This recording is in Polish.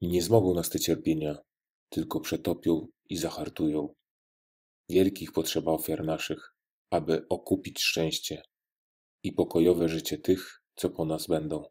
I nie zmogą nas te cierpienia, tylko przetopią i zahartują. Wielkich potrzeba ofiar naszych, aby okupić szczęście i pokojowe życie tych, co po nas będą.